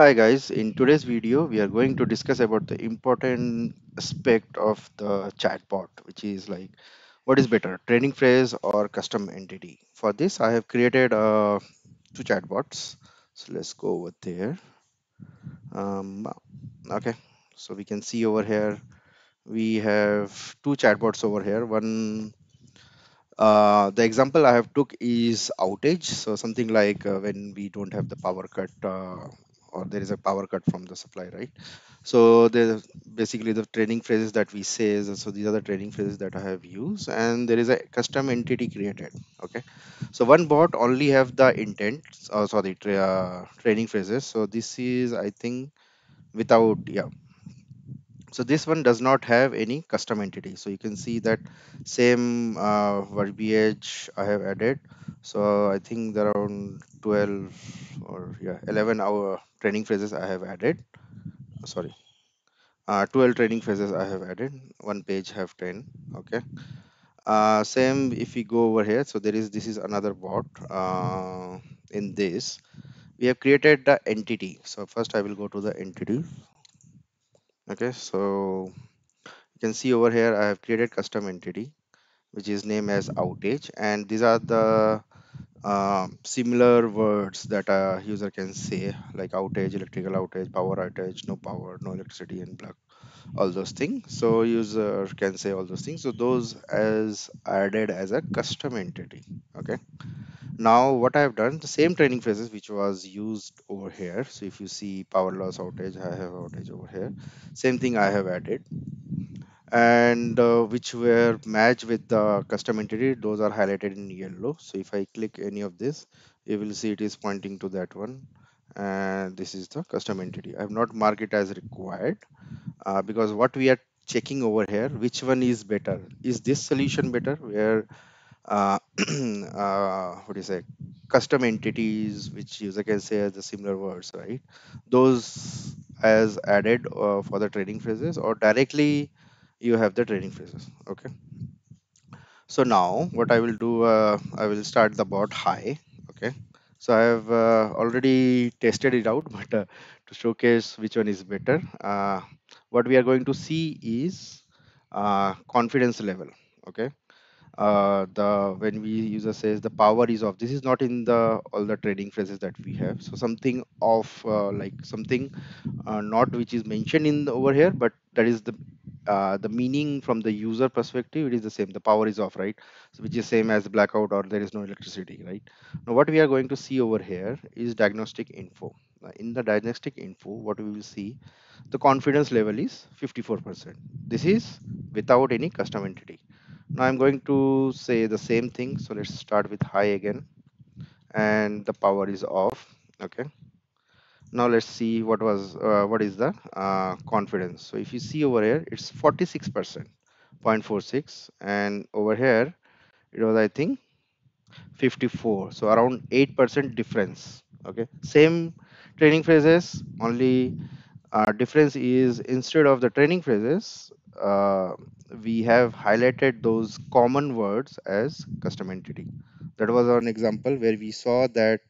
Hi guys, in today's video we are going to discuss about the important aspect of the chatbot which is like what is better training phrase or custom entity. For this I have created uh, two chatbots. So let's go over there. Um, okay, so we can see over here we have two chatbots over here. One uh, the example I have took is outage. So something like uh, when we don't have the power cut uh, or there is a power cut from the supply, right? So there's basically the training phrases that we say is so these are the training phrases that I have used and there is a custom entity created. Okay. So one bot only have the intent, uh, sorry, tra uh, training phrases. So this is I think without yeah so this one does not have any custom entity so you can see that same uh, verbiage I have added so I think there are around 12 or yeah 11 hour training phrases I have added. Sorry. Uh, 12 training phrases I have added. One page have 10 okay? Uh, same if we go over here. So there is this is another bot uh, in this. We have created the entity. So first I will go to the entity. Okay so you can see over here I have created custom entity which is named as outage. And these are the uh, similar words that a user can say like outage electrical outage power outage no power no electricity and black all those things. So user can say all those things. So those as added as a custom entity okay? Now what I have done the same training phrases which was used over here. So if you see power loss outage I have outage over here same thing I have added and uh, which were matched with the custom entity those are highlighted in yellow. So if i click any of this you will see it is pointing to that one. And this is the custom entity i have not marked it as required uh, because what we are checking over here which one is better? Is this solution better? Where uh, uh, what do you say? Custom entities which user can say as the similar words right? Those as added uh, for the training phrases or directly you have the training phrases okay? So now what i will do uh, i will start the bot hi okay? So i have uh, already tested it out but uh, to showcase which one is better uh, what we are going to see is uh, confidence level okay? Uh, the when we user says the power is off this is not in the all the training phrases that we have. So something of like something not which is mentioned in the, over here but that is the uh, the meaning from the user perspective it is the same. The power is off right? So which is same as blackout or there is no electricity right? Now what we are going to see over here is diagnostic info. In the diagnostic info what we will see the confidence level is 54% this is without any custom entity. Now i'm going to say the same thing. So let's start with hi again. And the power is off okay now let's see what was uh, what is the uh, confidence. So if you see over here it's 46 percent 0.46 and over here it was i think 54 so around 8 percent difference okay? Same training phrases only uh, difference is instead of the training phrases uh, we have highlighted those common words as custom entity. That was an example where we saw that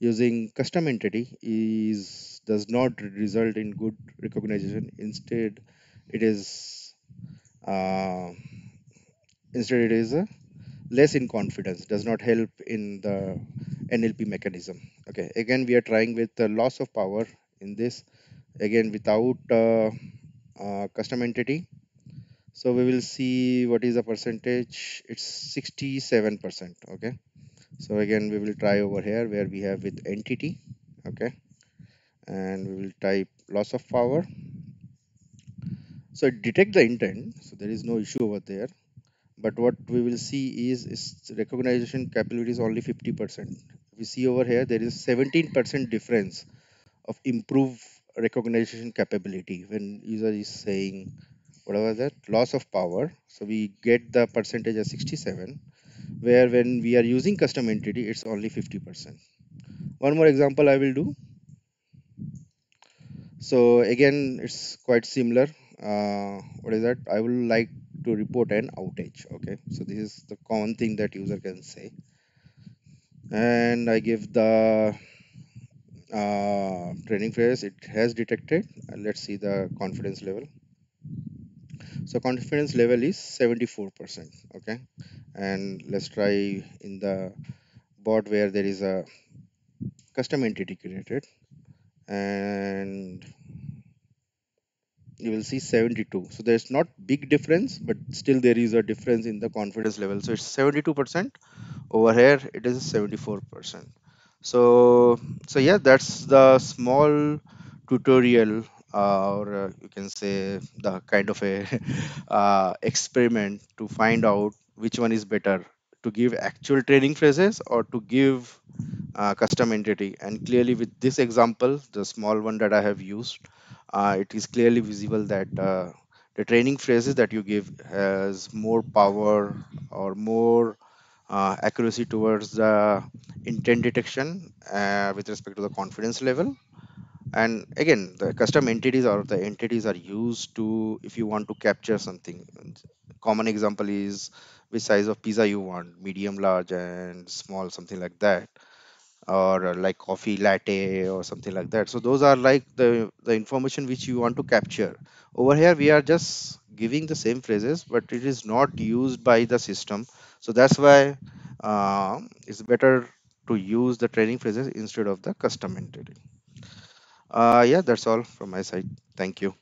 using custom entity is does not result in good recognition. Instead it is uh, instead it is a less in confidence does not help in the nlp mechanism. Okay again we are trying with the loss of power in this. Again without uh, uh, custom entity. So we will see what is the percentage. It's 67 percent okay so again we will try over here where we have with entity okay? And we will type loss of power. So detect the intent. So there is no issue over there. But what we will see is, is recognition capability is only 50 percent. We see over here there is 17 percent difference of improve recognition capability when user is saying whatever that loss of power. So we get the percentage as 67 where when we are using custom entity it's only 50 percent. One more example i will do. So again it's quite similar. Uh, what is that? I will like to report an outage okay? So this is the common thing that user can say. And i give the uh, training phrase it has detected. Uh, let's see the confidence level so confidence level is 74% okay? And let's try in the bot where there is a custom entity created. And you will see 72 so there's not big difference but still there is a difference in the confidence level. So it's 72% over here it is 74% so so yeah that's the small tutorial uh, or uh, you can say the kind of a uh, experiment to find out which one is better to give actual training phrases or to give uh, custom entity. And clearly with this example the small one that i have used uh, it is clearly visible that uh, the training phrases that you give has more power or more uh, accuracy towards the intent detection uh, with respect to the confidence level and again the custom entities or the entities are used to if you want to capture something. Common example is which size of pizza you want medium large and small something like that. Or uh, like coffee latte or something like that. So those are like the the information which you want to capture. Over here we are just giving the same phrases but it is not used by the system. So that's why uh, it's better to use the training phrases instead of the custom entity uh, yeah that's all from my side. Thank you